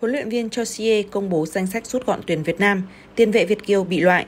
Huấn luyện viên Chosier công bố danh sách rút gọn tuyển Việt Nam, tiền vệ Việt Kiều bị loại.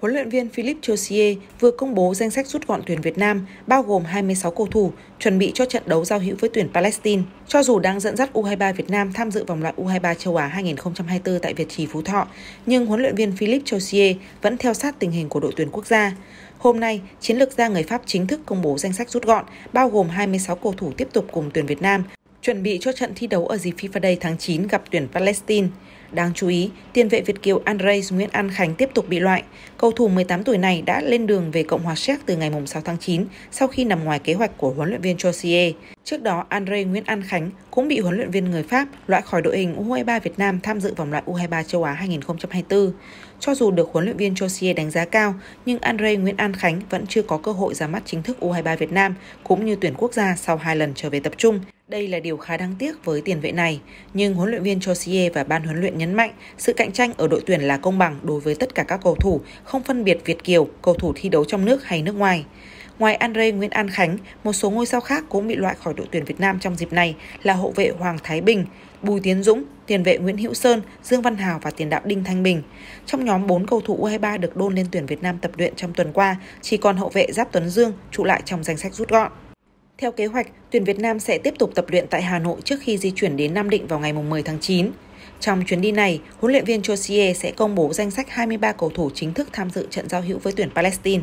Huấn luyện viên Philip Chosier vừa công bố danh sách rút gọn tuyển Việt Nam, bao gồm 26 cầu thủ, chuẩn bị cho trận đấu giao hữu với tuyển Palestine. Cho dù đang dẫn dắt U23 Việt Nam tham dự vòng loại U23 châu Á 2024 tại Việt Trì Phú Thọ, nhưng huấn luyện viên Philip Chosier vẫn theo sát tình hình của đội tuyển quốc gia. Hôm nay, chiến lược gia người Pháp chính thức công bố danh sách rút gọn, bao gồm 26 cầu thủ tiếp tục cùng tuyển Việt Nam, chuẩn bị cho trận thi đấu ở dịp FIFA Day tháng 9 gặp tuyển Palestine. Đáng chú ý, tiền vệ Việt Kiều Andrei Nguyễn An Khánh tiếp tục bị loại. Cầu thủ 18 tuổi này đã lên đường về Cộng hòa Séc từ ngày 6 tháng 9 sau khi nằm ngoài kế hoạch của huấn luyện viên Chosier. Trước đó, Andre Nguyễn An Khánh cũng bị huấn luyện viên người Pháp loại khỏi đội hình U23 Việt Nam tham dự vòng loại U23 châu Á 2024. Cho dù được huấn luyện viên Chosier đánh giá cao, nhưng Andre Nguyễn An Khánh vẫn chưa có cơ hội ra mắt chính thức U23 Việt Nam cũng như tuyển quốc gia sau hai lần trở về tập trung. Đây là điều khá đáng tiếc với tiền vệ này, nhưng huấn luyện viên Chosier và ban huấn luyện nhấn mạnh sự cạnh tranh ở đội tuyển là công bằng đối với tất cả các cầu thủ, không phân biệt Việt kiều, cầu thủ thi đấu trong nước hay nước ngoài. Ngoài Andre Nguyễn An Khánh, một số ngôi sao khác cũng bị loại khỏi đội tuyển Việt Nam trong dịp này là hậu vệ Hoàng Thái Bình, Bùi Tiến Dũng, tiền vệ Nguyễn Hữu Sơn, Dương Văn Hào và tiền đạo Đinh Thanh Bình. Trong nhóm 4 cầu thủ U23 được đôn lên tuyển Việt Nam tập luyện trong tuần qua, chỉ còn hậu vệ Giáp Tuấn Dương trụ lại trong danh sách rút gọn. Theo kế hoạch, tuyển Việt Nam sẽ tiếp tục tập luyện tại Hà Nội trước khi di chuyển đến Nam Định vào ngày 10 tháng 9. Trong chuyến đi này, huấn luyện viên Chosier sẽ công bố danh sách 23 cầu thủ chính thức tham dự trận giao hữu với tuyển Palestine.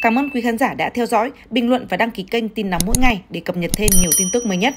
Cảm ơn quý khán giả đã theo dõi, bình luận và đăng ký kênh tin nóng mỗi ngày để cập nhật thêm nhiều tin tức mới nhất.